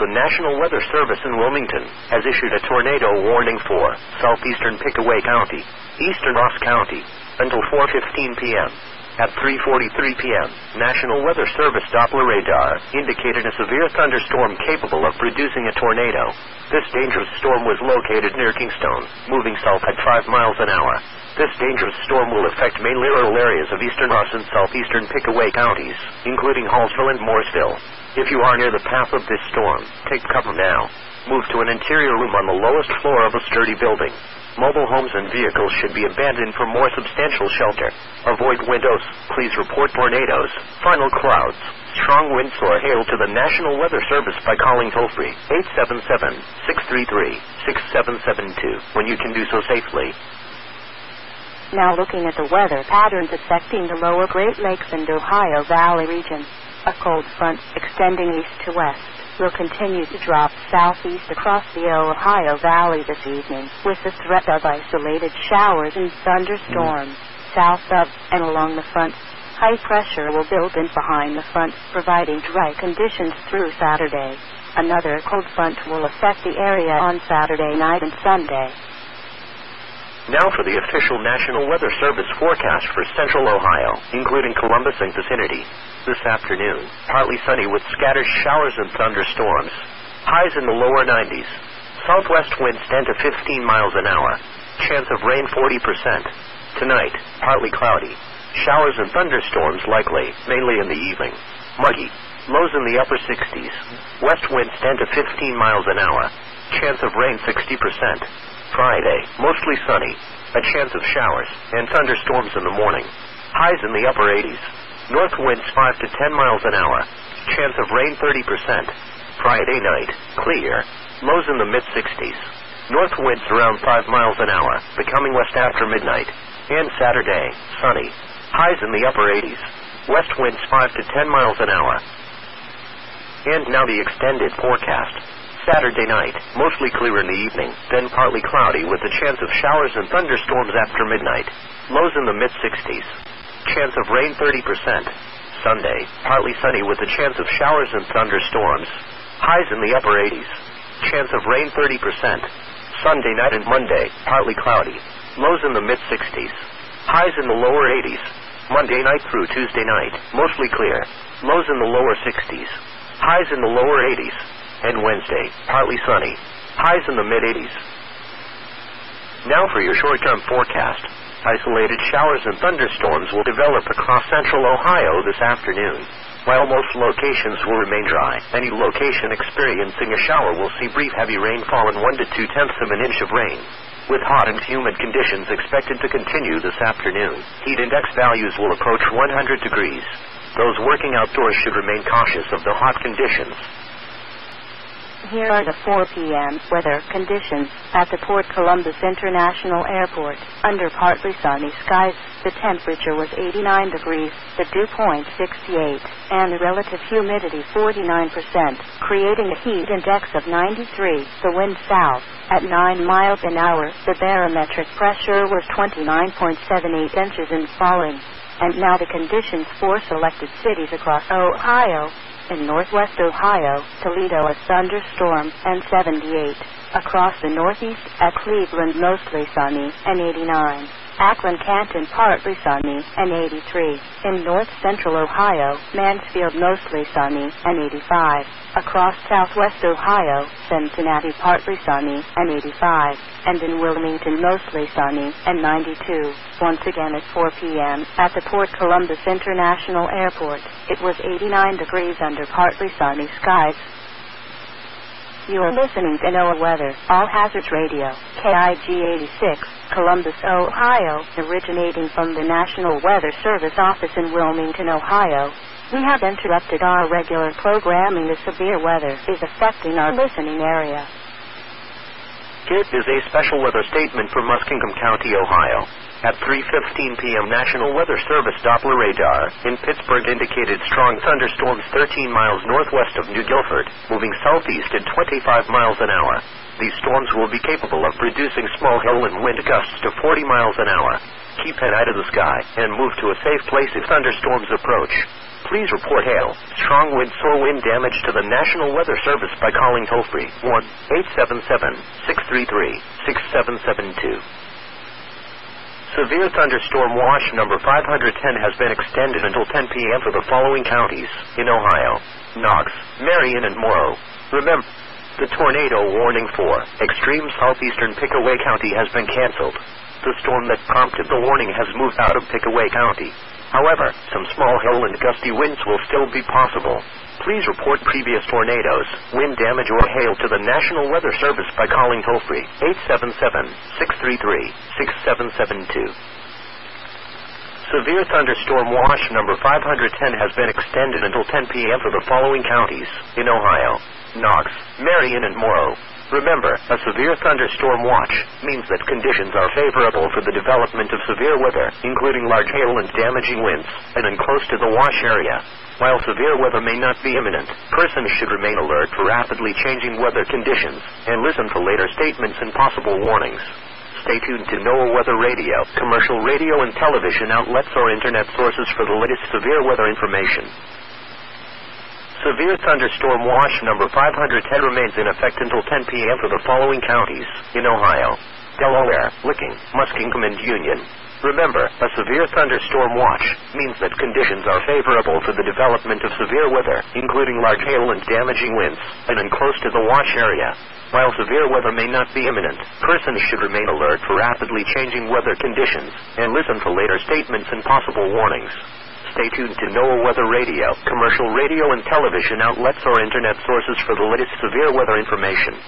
the National Weather Service in Wilmington has issued a tornado warning for southeastern Pickaway County, eastern Ross County, until 4.15 p.m. At 3.43 p.m., National Weather Service Doppler radar indicated a severe thunderstorm capable of producing a tornado. This dangerous storm was located near Kingston, moving south at 5 miles an hour. This dangerous storm will affect mainly rural areas of eastern Ross and southeastern Pickaway counties, including Hallsville and Mooresville. If you are near the path of this storm, take cover now. Move to an interior room on the lowest floor of a sturdy building. Mobile homes and vehicles should be abandoned for more substantial shelter. Avoid windows. Please report tornadoes, funnel clouds, strong winds or hail to the National Weather Service by calling toll free 877-633-6772 when you can do so safely. Now looking at the weather patterns affecting the lower Great Lakes and Ohio Valley region. A cold front extending east to west will continue to drop southeast across the Ohio Valley this evening with the threat of isolated showers and thunderstorms mm. south of and along the front. High pressure will build in behind the front, providing dry conditions through Saturday. Another cold front will affect the area on Saturday night and Sunday. Now for the official National Weather Service forecast for central Ohio, including Columbus and vicinity. This afternoon, partly sunny with scattered showers and thunderstorms. Highs in the lower 90s. Southwest winds 10 to 15 miles an hour. Chance of rain 40%. Tonight, partly cloudy. Showers and thunderstorms likely, mainly in the evening. Muggy. Lows in the upper 60s. West winds 10 to 15 miles an hour. Chance of rain 60%. Friday, mostly sunny, a chance of showers and thunderstorms in the morning. Highs in the upper 80s. North winds 5 to 10 miles an hour. Chance of rain 30%. Friday night, clear. Lows in the mid 60s. North winds around 5 miles an hour, becoming west after midnight. And Saturday, sunny. Highs in the upper 80s. West winds 5 to 10 miles an hour. And now the extended forecast. Saturday night, mostly clear in the evening, then partly cloudy with a chance of showers and thunderstorms after midnight. Lows in the mid 60s. Chance of rain 30%. Sunday, partly sunny with a chance of showers and thunderstorms. Highs in the upper 80s. Chance of rain 30%. Sunday night and Monday, partly cloudy. Lows in the mid 60s. Highs in the lower 80s. Monday night through Tuesday night, mostly clear. Lows in the lower 60s. Highs in the lower 80s and Wednesday, partly sunny. Highs in the mid 80s. Now for your short term forecast. Isolated showers and thunderstorms will develop across central Ohio this afternoon. While most locations will remain dry, any location experiencing a shower will see brief heavy rainfall and 1 to 2 tenths of an inch of rain. With hot and humid conditions expected to continue this afternoon, heat index values will approach 100 degrees. Those working outdoors should remain cautious of the hot conditions. Here are the 4 p.m. weather conditions at the Port Columbus International Airport. Under partly sunny skies, the temperature was 89 degrees, the dew point 68, and the relative humidity 49%, creating a heat index of 93. The wind south at 9 miles an hour. The barometric pressure was 29.78 inches and falling. And now the conditions for selected cities across Ohio. In northwest Ohio, Toledo a thunderstorm and 78. Across the northeast at Cleveland mostly sunny and 89. Akron Canton partly sunny and 83. In north central Ohio, Mansfield mostly sunny and 85. Across southwest Ohio, Cincinnati partly sunny and 85. And in Wilmington mostly sunny and 92. Once again at 4 p.m. at the Port Columbus International Airport, it was 89 degrees under partly sunny skies. You are listening to NOAA Weather, All Hazards Radio, KIG 86, Columbus, Ohio, originating from the National Weather Service office in Wilmington, Ohio. We have interrupted our regular programming as severe weather is affecting our listening area. Here is a special weather statement for Muskingum County, Ohio. At 3.15 p.m. National Weather Service Doppler radar in Pittsburgh indicated strong thunderstorms 13 miles northwest of New Guilford, moving southeast at 25 miles an hour. These storms will be capable of producing small hail and wind gusts to 40 miles an hour. Keep an eye to the sky and move to a safe place if thunderstorms approach. Please report hail, strong winds or wind damage to the National Weather Service by calling toll free 1 877 633 6772. Severe thunderstorm watch number 510 has been extended until 10 p.m. for the following counties in Ohio Knox, Marion, and Morrow. Remember, the tornado warning for extreme southeastern Pickaway County has been canceled. The storm that prompted the warning has moved out of Pickaway County. However, some small hail and gusty winds will still be possible. Please report previous tornadoes, wind damage, or hail to the National Weather Service by calling toll free 877 633 6772. Severe thunderstorm watch number 510 has been extended until 10 p.m. for the following counties in Ohio Knox, Marion, and Morrow. Remember, a severe thunderstorm watch means that conditions are favorable for the development of severe weather, including large hail and damaging winds, and in close to the watch area. While severe weather may not be imminent, persons should remain alert for rapidly changing weather conditions and listen for later statements and possible warnings. Stay tuned to NOAA Weather Radio, commercial radio and television outlets or internet sources for the latest severe weather information. Severe thunderstorm watch number 510 remains in effect until 10 p.m. for the following counties in Ohio Delaware, Licking, Muskingum, and Union. Remember, a severe thunderstorm watch means that conditions are favorable for the development of severe weather, including large hail and damaging winds, and in close to the watch area. While severe weather may not be imminent, persons should remain alert for rapidly changing weather conditions and listen for later statements and possible warnings. Stay tuned to NOAA Weather Radio, commercial radio and television outlets or internet sources for the latest severe weather information.